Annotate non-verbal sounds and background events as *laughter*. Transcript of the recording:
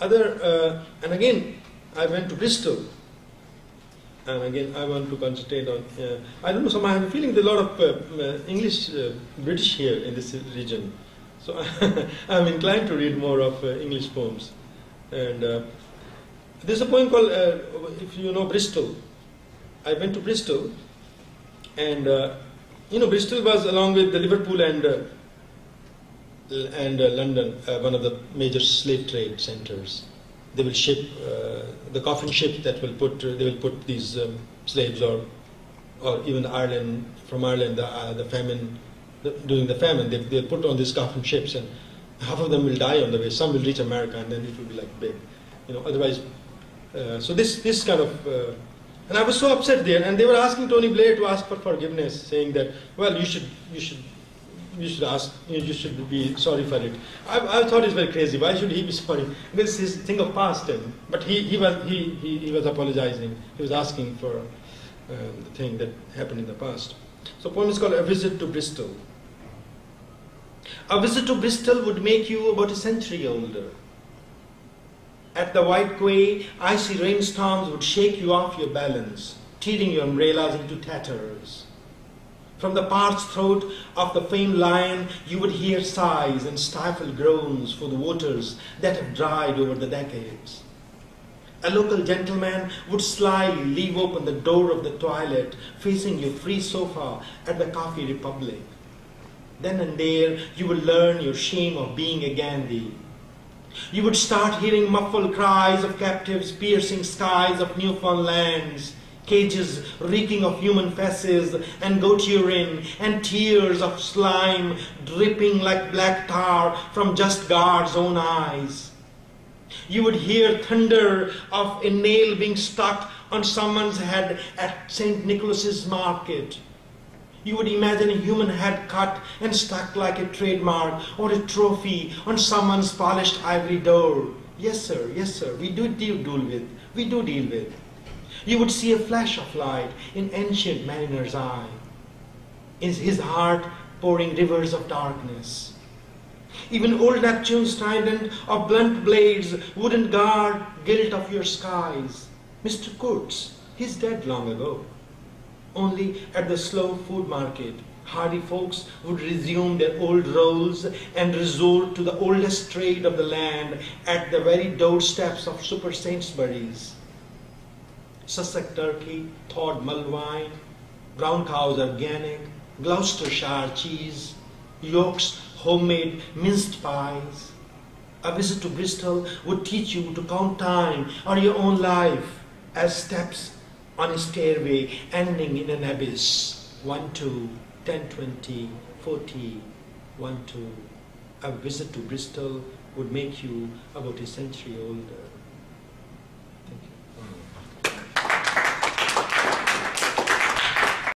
other, uh, and again, I went to Bristol. And again, I want to concentrate on. Uh, I don't know. Somehow I have a feeling there's a lot of uh, uh, English, uh, British here in this region. So *laughs* I'm inclined to read more of uh, English poems. And there's a poem called, if you know Bristol. I went to Bristol, and you know Bristol was along with the Liverpool and and uh, London uh, one of the major slave trade centers. They will ship uh, the coffin ship that will put they will put these um, slaves or or even Ireland from Ireland the, the famine the, during the famine they they'll put on these coffin ships and half of them will die on the way. Some will reach America and then it will be like big, you know. Otherwise, so this this kind of and I was so upset there, and they were asking Tony Blair to ask for forgiveness, saying that, well, you should, you should, you should ask, you, should be sorry for it. I, I thought it's very crazy. Why should he be sorry? This is thing of past, but he, he was he, he, he was apologizing. He was asking for uh, the thing that happened in the past. So poem is called A Visit to Bristol. A visit to Bristol would make you about a century older. At the White Quay, icy rainstorms would shake you off your balance, tearing your umbrellas into tatters. From the parched throat of the famed lion, you would hear sighs and stifled groans for the waters that have dried over the decades. A local gentleman would slyly leave open the door of the toilet facing your free sofa at the Coffee Republic. Then and there, you would learn your shame of being a Gandhi. You would start hearing muffled cries of captives piercing skies of Newfoundlands, cages reeking of human faces and goat urine, and tears of slime dripping like black tar from just God's own eyes. You would hear thunder of a nail being stuck on someone's head at St. Nicholas's market. You would imagine a human head cut and stuck like a trademark or a trophy on someone's polished ivory door. Yes, sir, yes, sir, we do deal, deal with, we do deal with. You would see a flash of light in ancient mariner's eye, in his heart pouring rivers of darkness. Even old Neptune's trident of blunt blades wouldn't guard guilt of your skies. Mr. Kurtz, he's dead long ago. Only at the slow food market, hardy folks would resume their old roles and resort to the oldest trade of the land at the very doorsteps of Super saints' Sainsbury's. Sussex turkey, thawed mull wine, brown cows organic, Gloucestershire cheese, York's homemade minced pies. A visit to Bristol would teach you to count time or your own life as steps on a stairway ending in an abyss. 1, 2, 10, 20, 40, 1, 2. A visit to Bristol would make you about a century older.